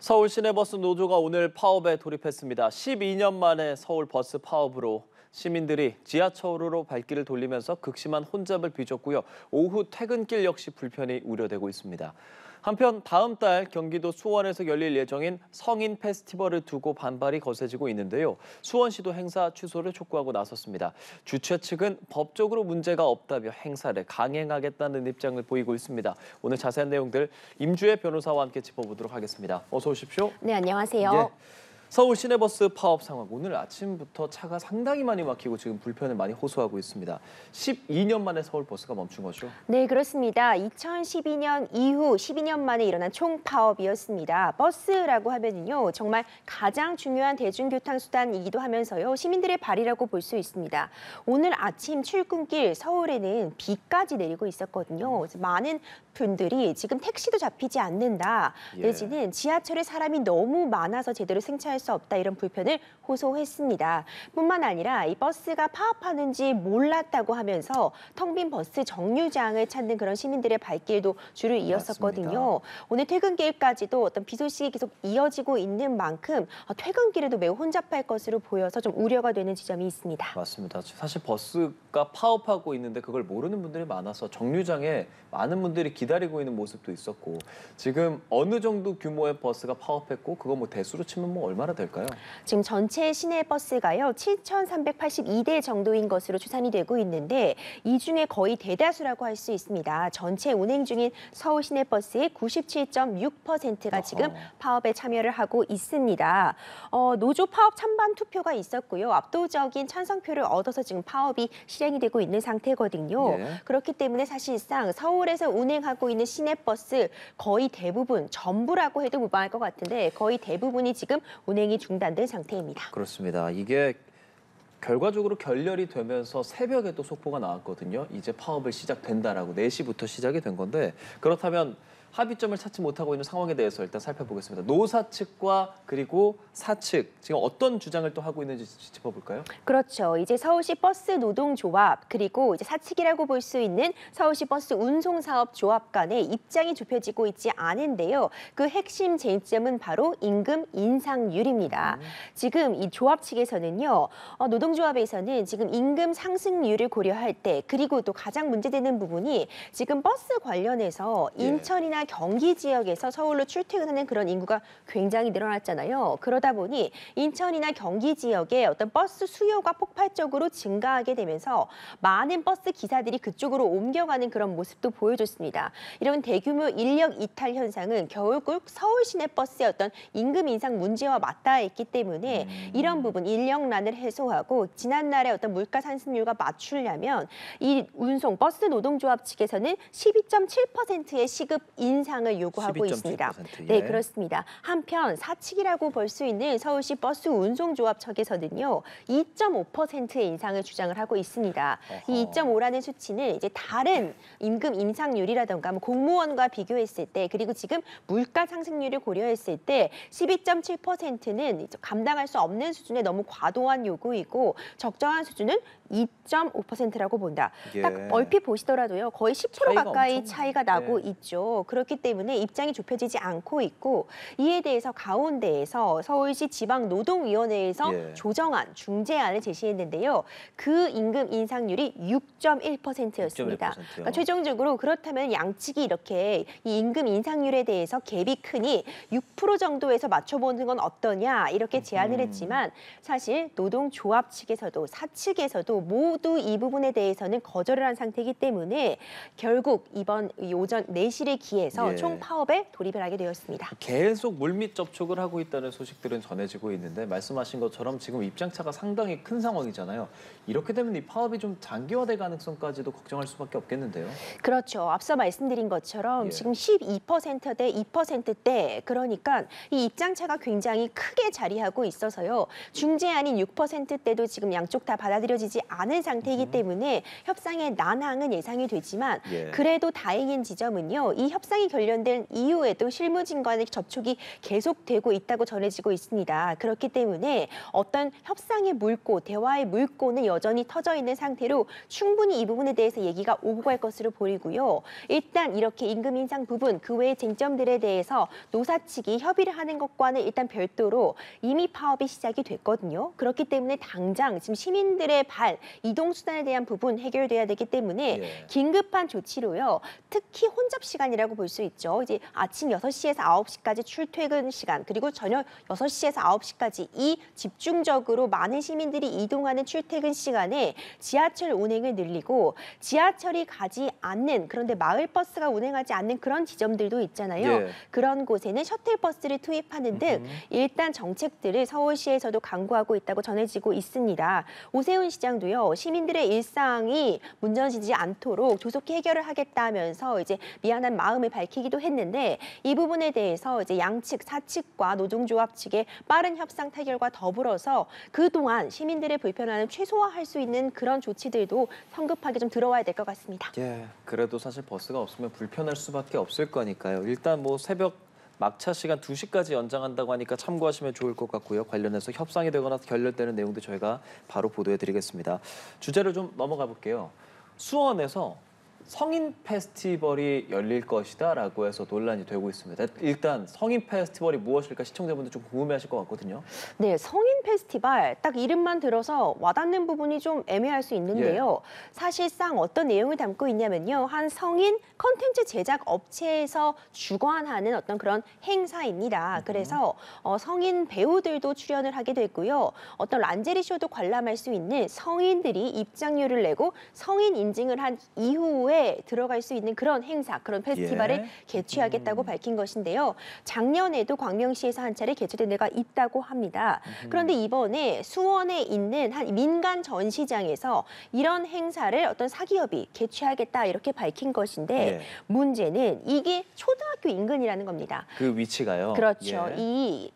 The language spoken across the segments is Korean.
서울 시내버스 노조가 오늘 파업에 돌입했습니다. 12년 만에 서울 버스 파업으로 시민들이 지하철로 발길을 돌리면서 극심한 혼잡을 빚었고요. 오후 퇴근길 역시 불편이 우려되고 있습니다. 한편 다음 달 경기도 수원에서 열릴 예정인 성인 페스티벌을 두고 반발이 거세지고 있는데요. 수원시도 행사 취소를 촉구하고 나섰습니다. 주최 측은 법적으로 문제가 없다며 행사를 강행하겠다는 입장을 보이고 있습니다. 오늘 자세한 내용들 임주혜 변호사와 함께 짚어보도록 하겠습니다. 어서 오십시오. 네, 안녕하세요. 예. 서울 시내버스 파업 상황 오늘 아침부터 차가 상당히 많이 막히고 지금 불편을 많이 호소하고 있습니다. 12년 만에 서울 버스가 멈춘 거죠? 네, 그렇습니다. 2012년 이후 12년 만에 일어난 총파업이었습니다. 버스라고 하면요 정말 가장 중요한 대중교통 수단이기도 하면서요. 시민들의 발이라고 볼 수 있습니다. 오늘 아침 출근길 서울에는 비까지 내리고 있었거든요. 많은 분들이 지금 택시도 잡히지 않는다. 예. 내지는 지하철에 사람이 너무 많아서 제대로 승차할 수 없다. 이런 불편을 호소했습니다. 뿐만 아니라 이 버스가 파업하는지 몰랐다고 하면서 텅 빈 버스 정류장을 찾는 그런 시민들의 발길도 줄을 이었었거든요. 맞습니다. 오늘 퇴근길까지도 어떤 비 소식이 계속 이어지고 있는 만큼 어, 퇴근길에도 매우 혼잡할 것으로 보여서 좀 우려가 되는 지점이 있습니다. 맞습니다. 사실 버스가 파업하고 있는데 그걸 모르는 분들이 많아서 정류장에 많은 분들이 기다리고 있는 모습도 있었고 지금 어느 정도 규모의 버스가 파업했고 그거 뭐 대수로 치면 뭐 얼마나 될까요? 지금 전체 시내 버스가요 7,382대 정도인 것으로 추산이 되고 있는데 이 중에 거의 대다수라고 할 수 있습니다. 전체 운행 중인 서울 시내 버스의 97.6%가 지금. 파업에 참여를 하고 있습니다. 어, 노조 파업 찬반 투표가 있었고요. 압도적인 찬성표를 얻어서 지금 파업이 실행이 되고 있는 상태거든요. 예. 그렇기 때문에 사실상 서울에서 운행하 고 있는 시내버스 거의 대부분 전부라고 해도 무방할 것 같은데 거의 대부분이 지금 운행이 중단된 상태입니다. 그렇습니다. 이게 결과적으로 결렬이 되면서 새벽에 또 속보가 나왔거든요. 이제 파업을 시작된다라고 4시부터 시작이 된 건데 그렇다면 합의점을 찾지 못하고 있는 상황에 대해서 일단 살펴보겠습니다. 노사 측과 그리고 사 측 지금 어떤 주장을 또 하고 있는지 짚어볼까요? 그렇죠. 이제 서울시 버스 노동조합 그리고 이제 사측이라고 볼 수 있는 서울시 버스 운송사업 조합 간의 입장이 좁혀지고 있지 않은데요. 그 핵심 쟁점은 바로 임금 인상률입니다. 지금 이 조합 측에서는요. 어, 노동조합에서는 지금 임금 상승률을 고려할 때 그리고 또 가장 문제되는 부분이 지금 버스 관련해서 예. 인천이나 경기 지역에서 서울로 출퇴근하는 그런 인구가 굉장히 늘어났잖아요. 그러다 보니 인천이나 경기 지역에 어떤 버스 수요가 폭발적으로 증가하게 되면서 많은 버스 기사들이 그쪽으로 옮겨가는 그런 모습도 보여줬습니다. 이런 대규모 인력 이탈 현상은 결국 서울 시내 버스의 어떤 임금 인상 문제와 맞닿아 있기 때문에 음. 이런 부분 인력난을 해소하고 지난날의 어떤 물가 상승률과 맞추려면 이 운송 버스 노동조합 측에서는 12.7%의 시급 인상을 요구하고 12.7%, 있습니다. 예. 네, 그렇습니다. 한편 사측이라고 볼 수 있는 서울시 버스 운송조합 측에서는요, 2.5%의 인상을 주장을 하고 있습니다. 이 어허. 2.5라는 수치는 이제 다른 임금 인상률이라던가 뭐 공무원과 비교했을 때 그리고 지금 물가 상승률을 고려했을 때 12.7%는 감당할 수 없는 수준의 너무 과도한 요구이고 적정한 수준은 2.5%라고 본다. 예. 딱 얼핏 보시더라도요. 거의 10% 차이가 가까이 엄청 차이가 나고 네. 있죠. 그렇기 때문에 입장이 좁혀지지 않고 있고 이에 대해서 가운데에서 서울시 지방노동위원회에서 예. 조정안, 중재안을 제시했는데요. 그 임금 인상률이 6.1%였습니다. 6.1%요. 그러니까 최종적으로 그렇다면 양측이 이렇게 이 임금 인상률에 대해서 갭이 크니 6% 정도에서 맞춰보는 건 어떠냐 이렇게 제안을 음. 했지만 사실 노동조합 측에서도 사측에서도 모두 이 부분에 대해서는 거절을 한 상태이기 때문에 결국 이번 이 오전 4시를 기해서 예. 총 파업에 돌입을 하게 되었습니다. 계속 물밑 접촉을 하고 있다는 소식들은 전해지고 있는데 말씀하신 것처럼 지금 입장차가 상당히 큰 상황이잖아요. 이렇게 되면 이 파업이 좀 장기화될 가능성까지도 걱정할 수밖에 없겠는데요. 그렇죠. 앞서 말씀드린 것처럼 예. 지금 12%대 2%대 그러니까 이 입장차가 굉장히 크게 자리하고 있어서요. 중재안인 6%대도 지금 양쪽 다 받아들여지지 않은 상태이기 때문에 협상의 난항은 예상이 되지만 예. 그래도 다행인 지점은요. 이 협상이 결련된 이후에도 실무진과의 접촉이 계속되고 있다고 전해지고 있습니다. 그렇기 때문에 어떤 협상의 물꼬, 대화의 물꼬는 여전히 터져 있는 상태로 충분히 이 부분에 대해서 얘기가 오고 갈 것으로 보이고요. 일단 이렇게 임금 인상 부분 그 외의 쟁점들에 대해서 노사 측이 협의를 하는 것과는 일단 별도로 이미 파업이 시작이 됐거든요. 그렇기 때문에 당장 지금 시민들의 발 이동 수단에 대한 부분 해결돼야 되기 때문에 예. 긴급한 조치로요. 특히 혼잡 시간이라고 볼 수 있죠. 이제 아침 6시에서 9시까지 출퇴근 시간 그리고 저녁 6시에서 9시까지 이 집중적으로 많은 시민들이 이동하는 출퇴근 시간에 지하철 운행을 늘리고 지하철이 가지 않는 그런데 마을 버스가 운행하지 않는 그런 지점들도 있잖아요. 예. 그런 곳에는 셔틀버스를 투입하는 등 일단 정책들을 서울시에서도 강구하고 있다고 전해지고 있습니다. 오세훈 시장도 요 시민들의 일상이 문제지지 않도록 조속히 해결을 하겠다면서 이제 미안한 마음을 밝히기도 했는데 이 부분에 대해서 이제 양측 사측과 노동조합 측의 빠른 협상 타결과 더불어서 그동안 시민들의 불편함을 최소화할 수 있는 그런 조치들도 성급하게 좀 들어와야 될 것 같습니다. 예, 그래도 사실 버스가 없으면 불편할 수밖에 없을 거니까요. 일단 뭐 새벽 막차 시간 2시까지 연장한다고 하니까 참고하시면 좋을 것 같고요. 관련해서 협상이 되거나 결렬되는 내용도 저희가 바로 보도해 드리겠습니다. 주제를 좀 넘어가 볼게요. 수원에서 성인 페스티벌이 열릴 것이다라고 해서 논란이 되고 있습니다. 일단 성인 페스티벌이 무엇일까 시청자분들 좀 궁금해하실 것 같거든요. 네, 성인 페스티벌 딱 이름만 들어서 와닿는 부분이 좀 애매할 수 있는데요. 사실상 어떤 내용을 담고 있냐면요. 한 성인 컨텐츠 제작 업체에서 주관하는 어떤 그런 행사입니다. 그래서 어, 성인 배우들도 출연을 하게 됐고요. 어떤 란제리 쇼도 관람할 수 있는 성인들이 입장료를 내고 성인 인증을 한 이후에 들어갈 수 있는 그런 행사, 그런 페스티벌을 예. 개최하겠다고 밝힌 것인데요. 작년에도 광명시에서 한 차례 개최된 데가 있다고 합니다. 그런데 이번에 수원에 있는 한 민간 전시장에서 이런 행사를 어떤 사기업이 개최하겠다 이렇게 밝힌 것인데 예. 문제는 이게 초등학교 인근이라는 겁니다. 그 위치가요. 그렇죠. 예. 이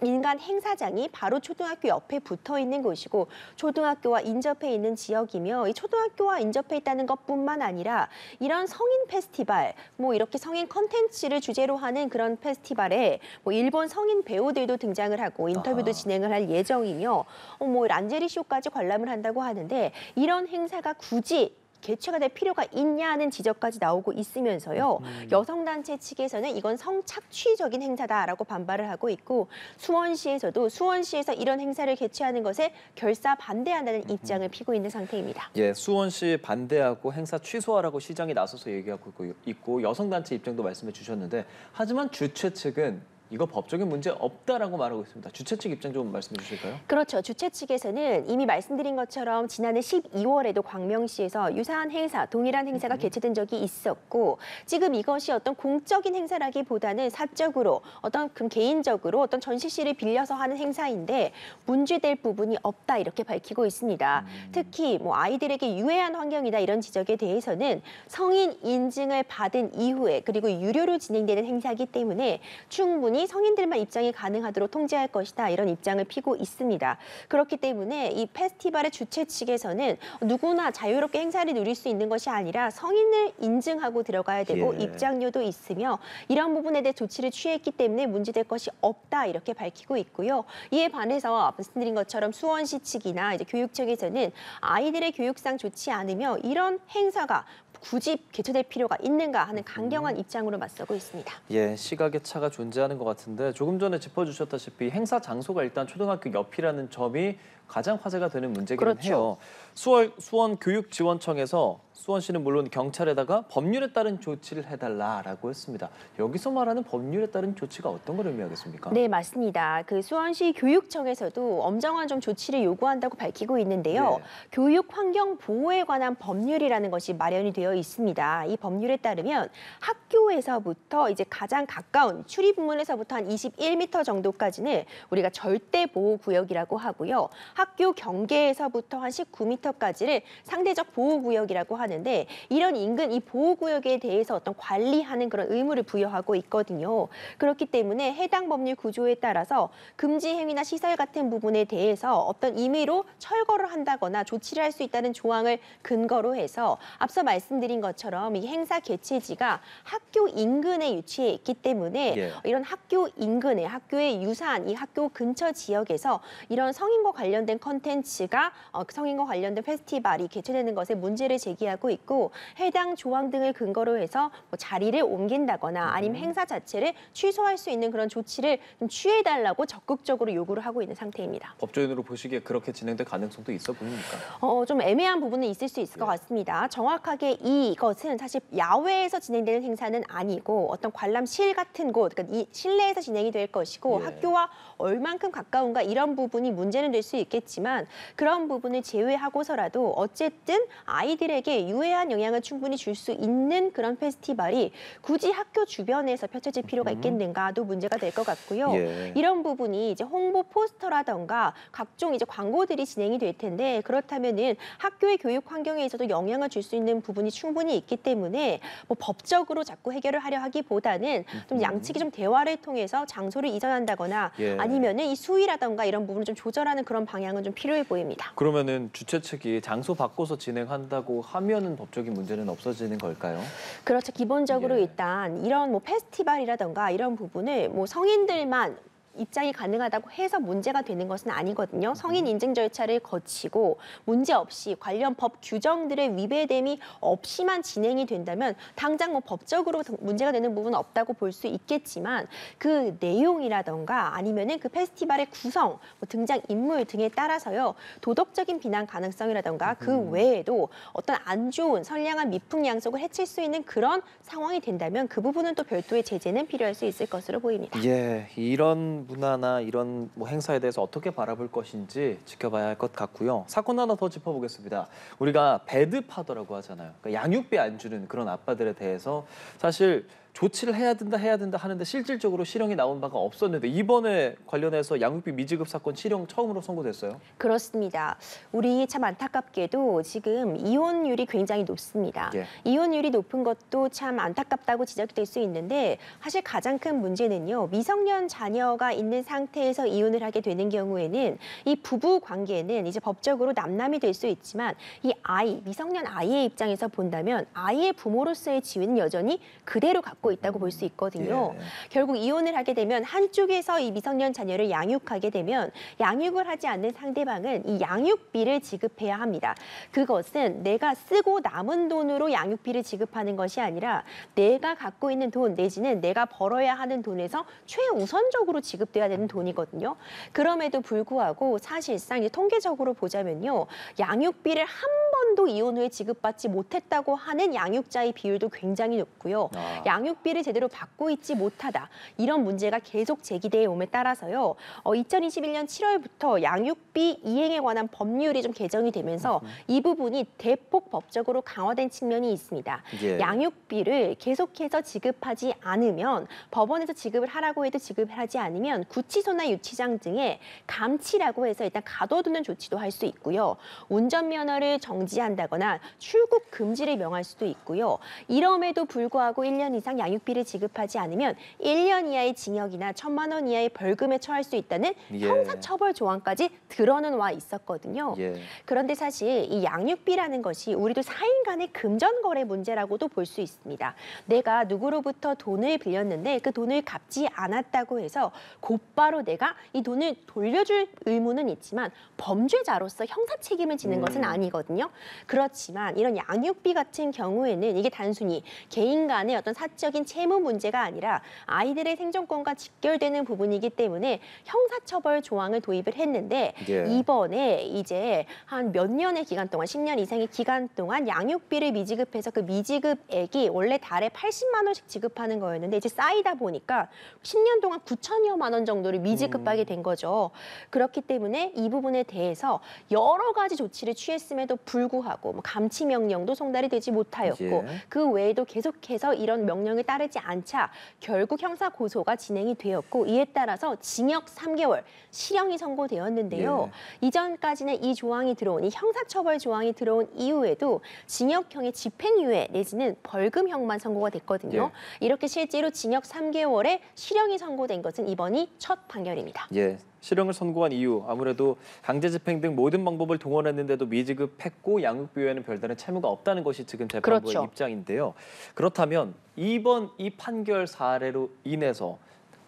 민간 행사장이 바로 초등학교 옆에 붙어 있는 곳이고 초등학교와 인접해 있는 지역이며 이 초등학교와 인접해 있다는 것뿐만 아니라 이런 성인 페스티벌, 뭐 이렇게 성인 컨텐츠를 주제로 하는 그런 페스티벌에 뭐 일본 성인 배우들도 등장을 하고 인터뷰도 아하. 진행을 할 예정이며 어, 뭐 란제리 쇼까지 관람을 한다고 하는데 이런 행사가 굳이 개최가 될 필요가 있냐는 지적까지 나오고 있으면서요. 여성단체 측에서는 이건 성착취적인 행사다라고 반발을 하고 있고 수원시에서도 수원시에서 이런 행사를 개최하는 것에 결사 반대한다는 입장을 피고 있는 상태입니다. 예, 수원시 반대하고 행사 취소하라고 시장이 나서서 얘기하고 있고- 있고 여성단체 입장도 말씀해 주셨는데 하지만 주최 측은 이거 법적인 문제 없다라고 말하고 있습니다. 주최 측 입장 좀 말씀해 주실까요? 그렇죠. 주최 측에서는 이미 말씀드린 것처럼 지난해 12월에도 광명시에서 유사한 행사, 동일한 행사가 개최된 적이 있었고 지금 이것이 어떤 공적인 행사라기보다는 사적으로 어떤 그 개인적으로 어떤 전시실을 빌려서 하는 행사인데 문제될 부분이 없다 이렇게 밝히고 있습니다. 특히 뭐 아이들에게 유해한 환경이다 이런 지적에 대해서는 성인 인증을 받은 이후에 그리고 유료로 진행되는 행사이기 때문에 충분히 성인들만 입장이 가능하도록 통제할 것이다 이런 입장을 피고 있습니다. 그렇기 때문에 이 페스티벌의 주최 측에서는 누구나 자유롭게 행사를 누릴 수 있는 것이 아니라 성인을 인증하고 들어가야 되고 예. 입장료도 있으며 이런 부분에 대해 조치를 취했기 때문에 문제될 것이 없다 이렇게 밝히고 있고요. 이에 반해서 말씀드린 것처럼 수원시 측이나 이제 교육 측에서는 아이들의 교육상 좋지 않으며 이런 행사가 굳이 개최될 필요가 있는가 하는 강경한 입장으로 맞서고 있습니다. 예, 시각의 차가 존재하는 것 같 은데 조금 전에 짚어주셨다시피 행사 장소가 일단 초등학교 옆이라는 점이 가장 화제가 되는 문제기는 그렇죠. 해요. 수원, 수원 교육지원청에서 수원 시는 물론 경찰에다가 법률에 따른 조치를 해달라라고 했습니다. 여기서 말하는 법률에 따른 조치가 어떤 걸 의미하겠습니까? 네, 맞습니다. 그 수원시 교육청에서도 엄정한 좀 조치를 요구한다고 밝히고 있는데요. 네. 교육 환경 보호에 관한 법률이라는 것이 마련이 되어 있습니다. 이 법률에 따르면 학교에서부터 이제 가장 가까운 출입문에서부터 한 21m 정도까지는 우리가 절대 보호 구역이라고 하고요. 학교 경계에서부터 한 19m까지를 상대적 보호 구역이라고 하는 하는데 이런 인근 이 보호구역에 대해서 어떤 관리하는 그런 의무를 부여하고 있거든요. 그렇기 때문에 해당 법률 구조에 따라서 금지 행위나 시설 같은 부분에 대해서 어떤 임의로 철거를 한다거나 조치를 할 수 있다는 조항을 근거로 해서 앞서 말씀드린 것처럼 이 행사 개최지가 학교 인근에 위치해 있기 때문에 예. 이런 학교 인근에 학교의 유사한 이 학교 근처 지역에서 이런 성인과 관련된 컨텐츠가 어, 성인과 관련된 페스티벌이 개최되는 것에 문제를 제기하고 있고 해당 조항 등을 근거로 해서 뭐 자리를 옮긴다거나 아니면 행사 자체를 취소할 수 있는 그런 조치를 좀 취해달라고 적극적으로 요구를 하고 있는 상태입니다. 법조인으로 보시기에 그렇게 진행될 가능성도 있어 보입니까? 어, 좀 애매한 부분은 있을 수 있을 것 같습니다. 정확하게 이것은 사실 야외에서 진행되는 행사는 아니고 어떤 관람실 같은 곳, 그러니까 이 실내에서 진행이 될 것이고 예. 학교와 얼만큼 가까운가 이런 부분이 문제는 될 수 있겠 지만 그런 부분을 제외하고서라도 어쨌든 아이들에게 유해한 영향을 충분히 줄 수 있는 그런 페스티벌이 굳이 학교 주변에서 펼쳐질 필요가 있겠는가도 문제가 될 것 같고요. 예. 이런 부분이 이제 홍보 포스터라던가 각종 이제 광고들이 진행이 될 텐데 그렇다면은 학교의 교육 환경에 있어도 영향을 줄 수 있는 부분이 충분히 있기 때문에 뭐 법적으로 자꾸 해결을 하려 하기보다는 좀 양측이 좀 대화를 통해서 장소를 이전한다거나 예. 아니면은 이 수위라던가 이런 부분을 좀 조절하는 그런 방향 은 좀 필요해 보입니다. 그러면은 주최 측이 장소 바꿔서 진행한다고 하면은 법적인 문제는 없어지는 걸까요? 그렇죠. 기본적으로 예. 일단 이런 뭐 페스티벌이라던가 이런 부분을 뭐 성인들만 입장이 가능하다고 해서 문제가 되는 것은 아니거든요. 성인 인증 절차를 거치고 문제 없이 관련 법 규정들의 위배됨이 없이만 진행이 된다면 당장 뭐 법적으로 문제가 되는 부분은 없다고 볼 수 있겠지만 그 내용이라던가 아니면은 그 페스티벌의 구성, 뭐 등장 인물 등에 따라서요 도덕적인 비난 가능성이라던가 그 외에도 어떤 안 좋은 선량한 미풍양속을 해칠 수 있는 그런 상황이 된다면 그 부분은 또 별도의 제재는 필요할 수 있을 것으로 보입니다. 예, 이런 문화나 이런 뭐 행사에 대해서 어떻게 바라볼 것인지 지켜봐야 할 것 같고요. 사건 하나 더 짚어보겠습니다. 우리가 배드 파더라고 하잖아요. 그러니까 양육비 안 주는 그런 아빠들에 대해서 사실 조치를 해야 된다 해야 된다 하는데 실질적으로 실형이 나온 바가 없었는데 이번에 관련해서 양육비 미지급 사건 실형 처음으로 선고됐어요. 그렇습니다. 우리 참 안타깝게도 지금 이혼율이 굉장히 높습니다. 예. 이혼율이 높은 것도 참 안타깝다고 지적될 수 있는데 사실 가장 큰 문제는요. 미성년 자녀가 있는 상태에서 이혼을 하게 되는 경우에는 이 부부 관계는 이제 법적으로 남남이 될 수 있지만 이 아이, 미성년 아이의 입장에서 본다면 아이의 부모로서의 지위는 여전히 그대로 갖고 있다고 볼 수 있거든요. 예. 결국 이혼을 하게 되면 한쪽에서 이 미성년 자녀를 양육하게 되면 양육을 하지 않는 상대방은 이 양육비를 지급해야 합니다. 그것은 내가 쓰고 남은 돈으로 양육비를 지급하는 것이 아니라 내가 갖고 있는 돈 내지는 내가 벌어야 하는 돈에서 최우선적으로 지급돼야 되는 돈이거든요. 그럼에도 불구하고 사실상 통계적으로 보자면요. 양육비를 한 번도 이혼 후에 지급받지 못했다고 하는 양육자의 비율도 굉장히 높고요. 아. 양육 비를 제대로 받고 있지 못하다 이런 문제가 계속 제기돼 옴에 따라서요. 어, 2021년 7월부터 양육비 이행에 관한 법률이 좀 개정이 되면서 이 부분이 대폭 법적으로 강화된 측면이 있습니다. 예. 양육비를 계속해서 지급하지 않으면 법원에서 지급을 하라고 해도 지급을 하지 않으면 구치소나 유치장 등에 감치라고 해서 일단 가둬두는 조치도 할 수 있고요. 운전면허를 정지한다거나 출국 금지를 명할 수도 있고요. 이럼에도 불구하고 1년 이상 양육비를 지급하지 않으면 1년 이하의 징역이나 천만 원 이하의 벌금에 처할 수 있다는 예. 형사처벌 조항까지 들어는 와 있었거든요. 예. 그런데 사실 이 양육비라는 것이 우리도 사인 간의 금전 거래 문제라고도 볼 수 있습니다. 내가 누구로부터 돈을 빌렸는데 그 돈을 갚지 않았다고 해서 곧바로 내가 이 돈을 돌려줄 의무는 있지만 범죄자로서 형사 책임을 지는 음. 것은 아니거든요. 그렇지만 이런 양육비 같은 경우에는 이게 단순히 개인 간의 어떤 사적 인 채무 문제가 아니라 아이들의 생존권과 직결되는 부분이기 때문에 형사처벌 조항을 도입을 했는데 예. 이번에 이제 한 몇 년의 기간 동안 10년 이상의 기간 동안 양육비를 미지급해서 그 미지급액이 원래 달에 80만 원씩 지급하는 거였는데 이제 쌓이다 보니까 10년 동안 9천여만 원 정도를 미지급하게 된 거죠. 그렇기 때문에 이 부분에 대해서 여러 가지 조치를 취했음에도 불구하고 뭐 감치 명령도 송달이 되지 못하였고 예. 그 외에도 계속해서 이런 명령 에 따르지 않자 결국 형사 고소가 진행이 되었고 이에 따라서 징역 3개월 실형이 선고되었는데요. 이전까지는 이 조항이 들어온 이 형사처벌 조항이 들어온 이후에도 징역형의 집행유예 내지는 벌금형만 선고가 됐거든요. 이렇게 실제로 징역 3개월에 실형이 선고된 것은 이번이 첫 판결입니다. 예. 실형을 선고한 이유 아무래도 강제 집행 등 모든 방법을 동원했는데도 미지급했고 양육비에는 별다른 채무가 없다는 것이 지금 재판부의 그렇죠. 입장인데요. 그렇다면 이번 이 판결 사례로 인해서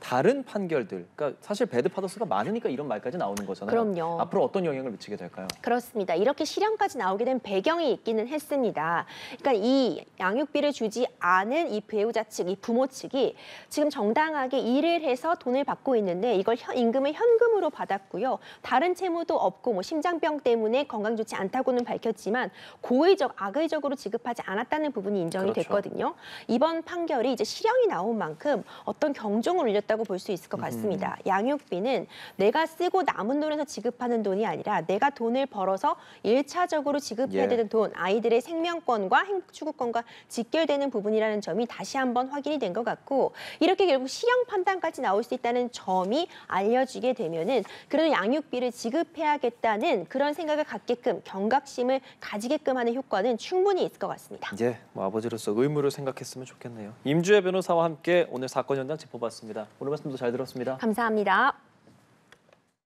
다른 판결들, 그러니까 사실 배드 파더스가 많으니까 이런 말까지 나오는 거잖아요. 그럼요. 앞으로 어떤 영향을 미치게 될까요? 그렇습니다. 이렇게 실형까지 나오게 된 배경이 있기는 했습니다. 그러니까 이 양육비를 주지 않은 이 배우자 측, 이 부모 측이 지금 정당하게 일을 해서 돈을 받고 있는데 이걸 현- 임금을 현금으로 받았고요. 다른 채무도 없고 뭐 심장병 때문에 건강 좋지 않다고는 밝혔지만 고의적, 악의적으로 지급하지 않았다는 부분이 인정이 그렇죠. 됐거든요. 이번 판결이 이제 실형이 나온 만큼 어떤 경종을 울렸다 고 볼 수 있을 것 같습니다. 양육비는 내가 쓰고 남은 돈에서 지급하는 돈이 아니라 내가 돈을 벌어서 일차적으로 지급해야 예. 되는 돈, 아이들의 생명권과 행복 추구권과 직결되는 부분이라는 점이 다시 한번 확인이 된 것 같고 이렇게 결국 실형 판단까지 나올 수 있다는 점이 알려지게 되면은 그래도 양육비를 지급해야겠다는 그런 생각을 갖게끔 경각심을 가지게끔 하는 효과는 충분히 있을 것 같습니다. 예, 뭐 아버지로서 의무를 생각했으면 좋겠네요. 임주혜 변호사와 함께 오늘 사건 현장 짚어봤습니다. 오늘 말씀도 잘 들었습니다. 감사합니다.